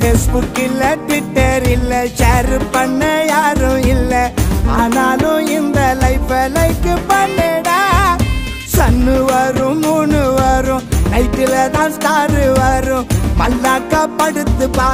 Facebook இல்ல Twitter இல்ல share பண்ண யாரும் இல்ல. ஆனாலும் இந்த லைஃப லைக் பண்ணடா. சன்னு வரும் மூணு வரும் நைட்டில் தான் ஸ்டார் வரும். மல்லாக்கா படுத்து பா